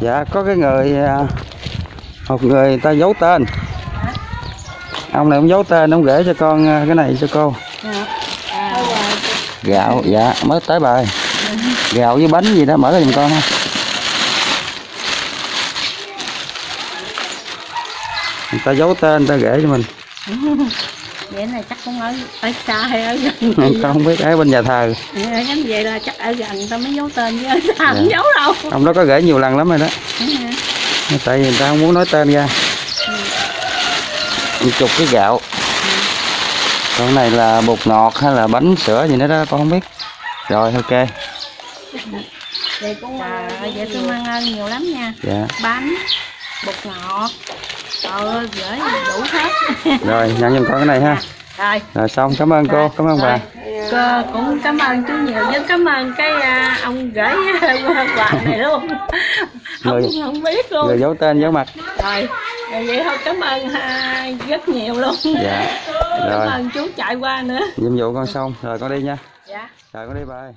dạ có cái người à, một người người ta giấu tên. Ông này ông giấu tên ông gửi cho con à, cái này cho cô. À, gạo dạ mới tới bài. Gạo với bánh gì đó mở ra giùm con ha. Người ta giấu tên người ta gửi cho mình vậy này chắc cũng ở ở xa hay ở gần con không biết ở bên nhà thờ. Giống vậy là chắc ở gần tao mới giấu tên chứ ở xa không Dạ. giấu đâu. Ông đó có gửi nhiều lần lắm rồi đó. Tại vì người ta không muốn nói tên ra. Một chục cái gạo. Còn cái này là bột ngọt hay là bánh sữa gì nữa đó con không biết. Rồi ok. Vậy cũng Trời, vậy tôi mang ơn nhiều lắm nha. Dạ. Bánh bột ngọt ờ gửi đủ hết. Rồi nhận giùm con cái này ha. Rồi. Rồi xong cảm ơn cô cảm ơn bà. Cô cũng cảm ơn chú nhiều với cảm ơn cái à, ông gửi quà này luôn. Người- không, không biết luôn. người giấu tên giấu mặt. Rồi vậy thôi cảm ơn à, rất nhiều luôn. Dạ cảm rồi. ơn chú chạy qua nữa. Nhiệm vụ con xong rồi con đi nha. Dạ. Rồi con đi bà ơi